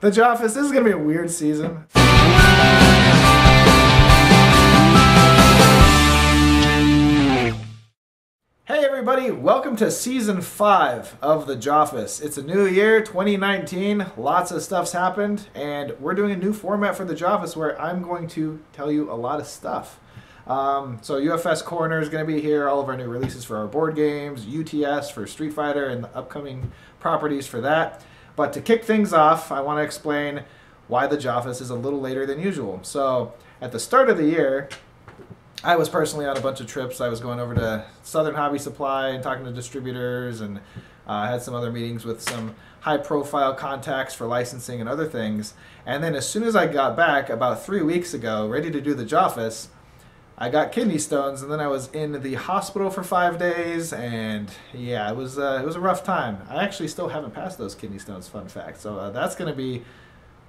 The Joffice, this is to be a weird season. Hey everybody, welcome to season 5 of The Joffice. It's a new year, 2019, lots of stuff's happened, and we're doing a new format for The Joffice where I'm going to tell you a lot of stuff. Um, so UFS Corner is going to be here, all of our new releases for our board games, UTS for Street Fighter, and the upcoming properties for that. But to kick things off, I want to explain why the Joffice is a little later than usual. So at the start of the year, I was personally on a bunch of trips. I was going over to Southern Hobby Supply and talking to distributors, and uh, had some other meetings with some high-profile contacts for licensing and other things. And then as soon as I got back, about three weeks ago, ready to do the Joffice, I got kidney stones, and then I was in the hospital for five days, and yeah, it was uh, it was a rough time. I actually still haven't passed those kidney stones. Fun fact. So uh, that's gonna be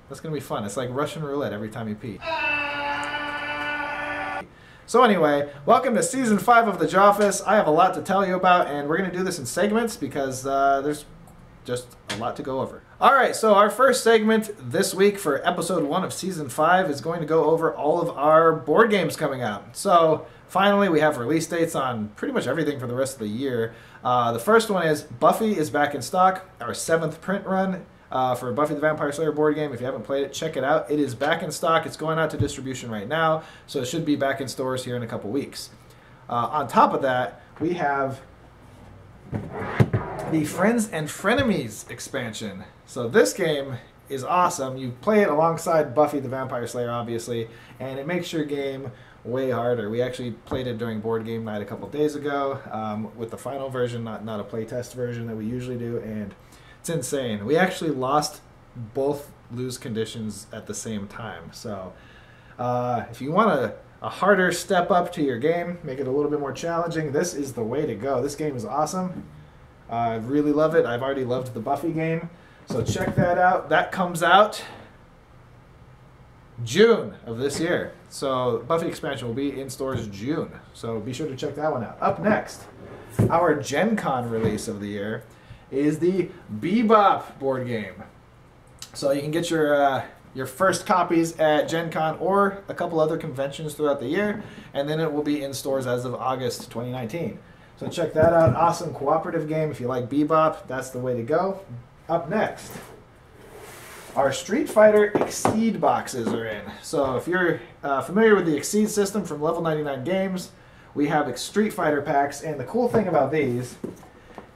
that's gonna be fun. It's like Russian roulette every time you pee. So anyway, welcome to season five of the Joffice. I have a lot to tell you about, and we're gonna do this in segments because uh, there's just a lot to go over. All right, so our first segment this week for episode one of season five is going to go over all of our board games coming out. So finally, we have release dates on pretty much everything for the rest of the year. Uh, the first one is Buffy is back in stock, our seventh print run. Uh, for Buffy the Vampire Slayer board game. If you haven't played it, check it out. It is back in stock. It's going out to distribution right now, so it should be back in stores here in a couple weeks. Uh, on top of that, we have the Friends and Frenemies expansion. So this game is awesome. You play it alongside Buffy the Vampire Slayer, obviously, and it makes your game way harder. We actually played it during board game night a couple days ago um, with the final version, not not a playtest version that we usually do, and it's insane. We actually lost both lose conditions at the same time. So uh, if you want a, a harder step up to your game, make it a little bit more challenging, this is the way to go. This game is awesome. I really love it. I've already loved the Buffy game. So check that out. That comes out June of this year. So Buffy expansion will be in stores June. So be sure to check that one out. Up next, our Gen Con release of the year is the Bebop board game. So you can get your uh, your first copies at Gen Con or a couple other conventions throughout the year, and then it will be in stores as of August 2019. So check that out. Awesome cooperative game. If you like Bebop, that's the way to go. Up next, our Street Fighter Exceed boxes are in. So if you're uh, familiar with the Exceed system from Level 99 Games, we have Street Fighter packs, and the cool thing about these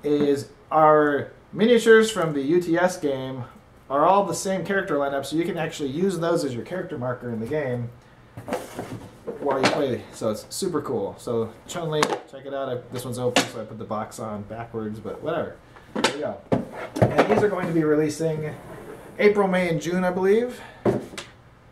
is our miniatures from the UTS game are all the same character lineup, so you can actually use those as your character marker in the game while you play. So it's super cool. So Chun Li, check it out. I, this one's open, so I put the box on backwards, but whatever. There go. And these are going to be releasing April, May, and June, I believe.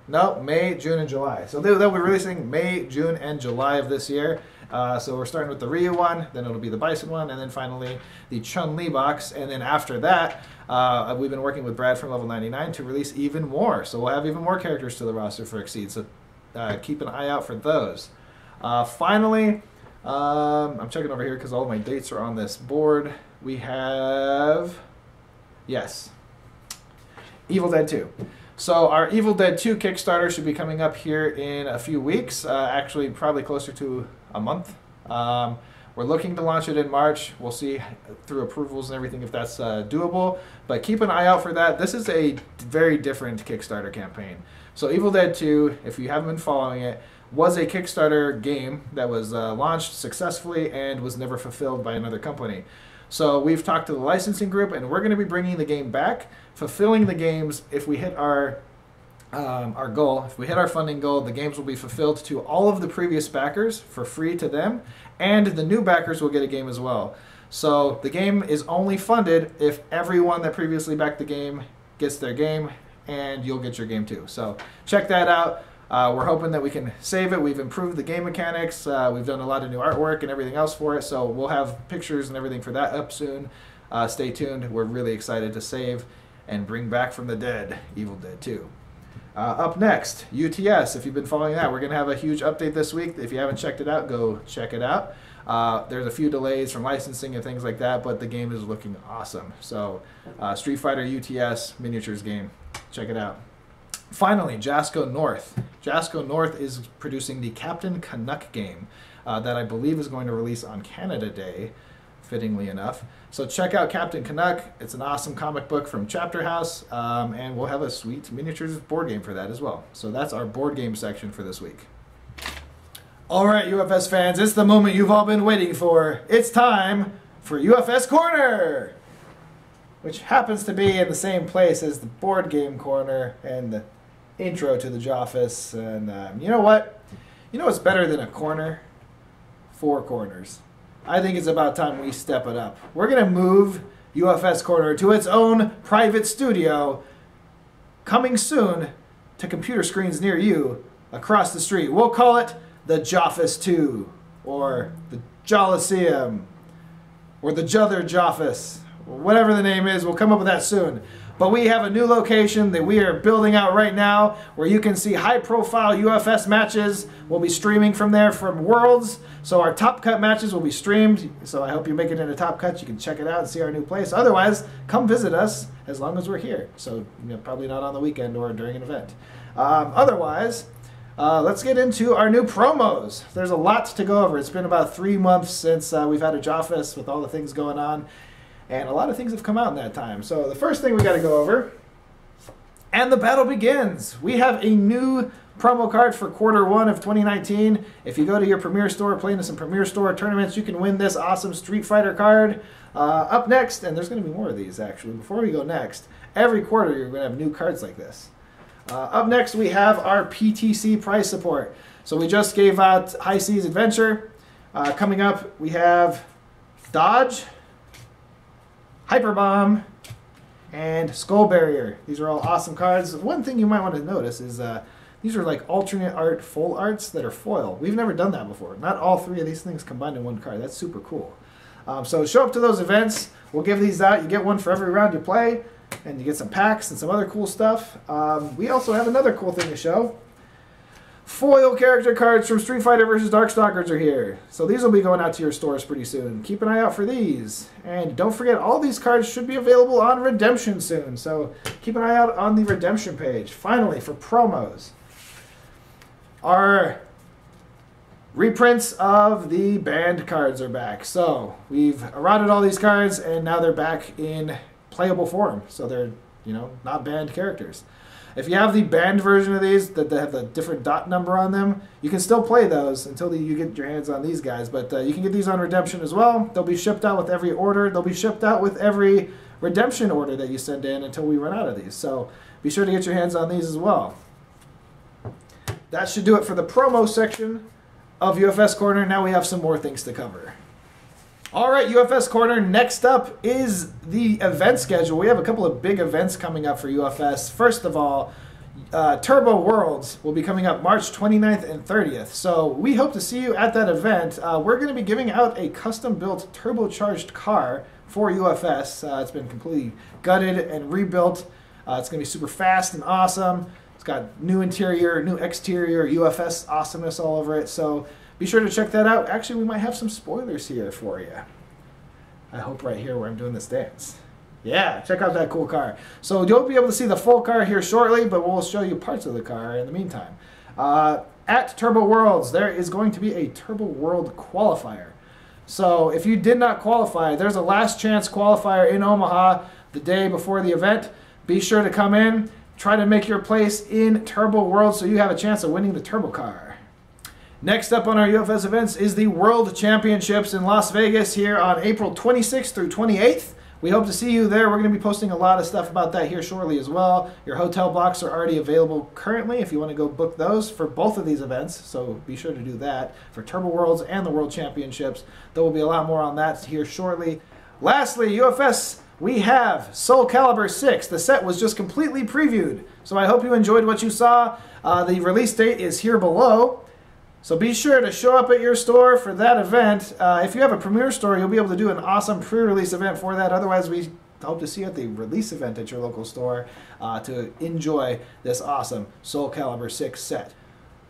No, May, June, and July. So they'll, they'll be releasing May, June, and July of this year. Uh, so we're starting with the Ryu one, then it'll be the Bison one, and then finally the Chun Li box. And then after that, uh, we've been working with Brad from Level 99 to release even more. So we'll have even more characters to the roster for Exceed. So uh, keep an eye out for those. Uh, finally, um, I'm checking over here because all my dates are on this board. We have, yes, Evil Dead 2. So our Evil Dead 2 Kickstarter should be coming up here in a few weeks. Uh, actually, probably closer to a month. Um, we're looking to launch it in March. We'll see through approvals and everything if that's uh, doable. But keep an eye out for that. This is a very different Kickstarter campaign. So Evil Dead 2, if you haven't been following it, was a Kickstarter game that was uh, launched successfully and was never fulfilled by another company. So we've talked to the licensing group, and we're going to be bringing the game back, fulfilling the games if we hit our um, our goal. If we hit our funding goal, the games will be fulfilled to all of the previous backers for free to them, and the new backers will get a game as well. So the game is only funded if everyone that previously backed the game gets their game, and you'll get your game too. So check that out. Uh, we're hoping that we can save it. We've improved the game mechanics. Uh, we've done a lot of new artwork and everything else for it. So we'll have pictures and everything for that up soon. Uh, stay tuned. We're really excited to save and bring back from the dead Evil Dead 2. Uh, up next, UTS. If you've been following that, we're going to have a huge update this week. If you haven't checked it out, go check it out. Uh, there's a few delays from licensing and things like that, but the game is looking awesome. So, uh, Street Fighter UTS miniatures game Check it out. Finally, Jasco North. Jasco North is producing the Captain Canuck game uh, that I believe is going to release on Canada Day, fittingly enough. So check out Captain Canuck. It's an awesome comic book from Chapter House, um, and we'll have a sweet miniatures board game for that as well. So that's our board game section for this week. All right, UFS fans, it's the moment you've all been waiting for. It's time for UFS Corner, which happens to be in the same place as the board game corner and the intro to the Joffice. And um, you know what? You know what's better than a corner? Four corners. I think it's about time we step it up. We're going to move UFS Corner to its own private studio coming soon to computer screens near you across the street. We'll call it the Joffice 2 or the Joliseum or the Jother Joffice. Whatever the name is, we'll come up with that soon. But we have a new location that we are building out right now where you can see high profile UFS matches. We'll be streaming from there from Worlds. So our Top Cut matches will be streamed. So I hope you make it into Top Cut. You can check it out and see our new place. Otherwise, come visit us as long as we're here. So you know, probably not on the weekend or during an event. Um, otherwise, uh, let's get into our new promos. There's a lot to go over. It's been about three months since uh, we've had a Joffice with all the things going on. And a lot of things have come out in that time. So the first thing we got to go over, and the battle begins. We have a new promo card for quarter one of 2019. If you go to your Premier Store, play in some Premier Store tournaments, you can win this awesome Street Fighter card. Uh, up next, and there's going to be more of these actually. Before we go next, every quarter you're going to have new cards like this. Uh, up next, we have our PTC price support. So we just gave out High Seas Adventure. Uh, coming up, we have Dodge, Hyperbomb, and Skull Barrier. These are all awesome cards. One thing you might want to notice is uh, these are like alternate art full arts that are foil. We've never done that before. Not all three of these things combined in one card. That's super cool. Um, so show up to those events. We'll give these out. You get one for every round you play, and you get some packs and some other cool stuff. Um, we also have another cool thing to show. Foil character cards from Street Fighter vs. Darkstalkers are here. So these will be going out to your stores pretty soon. Keep an eye out for these. And don't forget, all these cards should be available on redemption soon. So keep an eye out on the redemption page. Finally, for promos, our reprints of the banned cards are back. So we've eroded all these cards, and now they're back in playable form. So they're, you know, not banned characters. If you have the banned version of these that they have the different dot number on them, you can still play those until the, you get your hands on these guys. But uh, you can get these on redemption as well. They'll be shipped out with every order. They'll be shipped out with every redemption order that you send in until we run out of these. So be sure to get your hands on these as well. That should do it for the promo section of UFS Corner. Now we have some more things to cover. All right, UFS Corner. Next up is the event schedule. We have a couple of big events coming up for UFS. First of all, uh, Turbo Worlds will be coming up March 29th and 30th. So we hope to see you at that event. Uh, we're going to be giving out a custom built turbocharged car for UFS. Uh, it's been completely gutted and rebuilt. Uh, it's going to be super fast and awesome. It's got new interior, new exterior, UFS awesomeness all over it. So be sure to check that out. Actually, we might have some spoilers here for you. I hope right here where I'm doing this dance. Yeah, check out that cool car. So you'll be able to see the full car here shortly, but we'll show you parts of the car in the meantime. Uh, at Turbo Worlds, there is going to be a Turbo World qualifier. So if you did not qualify, there's a last chance qualifier in Omaha the day before the event. Be sure to come in, try to make your place in Turbo World so you have a chance of winning the Turbo car. Next up on our UFS events is the World Championships in Las Vegas here on April 26th through 28th. We hope to see you there. We're going to be posting a lot of stuff about that here shortly as well. Your hotel blocks are already available currently if you want to go book those for both of these events. So be sure to do that for Turbo Worlds and the World Championships. There will be a lot more on that here shortly. Lastly, UFS we have Soul Calibur 6. The set was just completely previewed, so I hope you enjoyed what you saw. Uh, the release date is here below. So be sure to show up at your store for that event. Uh, if you have a premiere store, you'll be able to do an awesome pre-release event for that. Otherwise, we hope to see you at the release event at your local store uh, to enjoy this awesome Soul Calibur 6 set.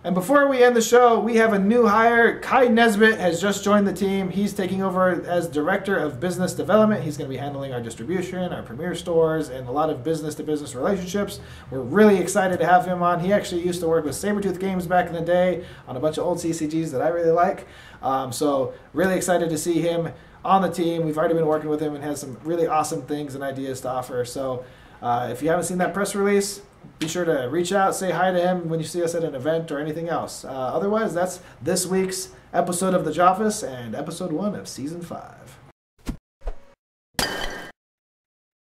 And before we end the show, we have a new hire. Kai Nesbitt has just joined the team. He's taking over as Director of Business Development. He's going to be handling our distribution, our premier stores, and a lot of business to business relationships. We're really excited to have him on. He actually used to work with Sabretooth Games back in the day on a bunch of old CCGs that I really like. Um, so, really excited to see him on the team. We've already been working with him and has some really awesome things and ideas to offer. So, uh, if you haven't seen that press release, be sure to reach out, say hi to him when you see us at an event or anything else. Uh, otherwise, that's this week's episode of The Joffice and episode one of season five.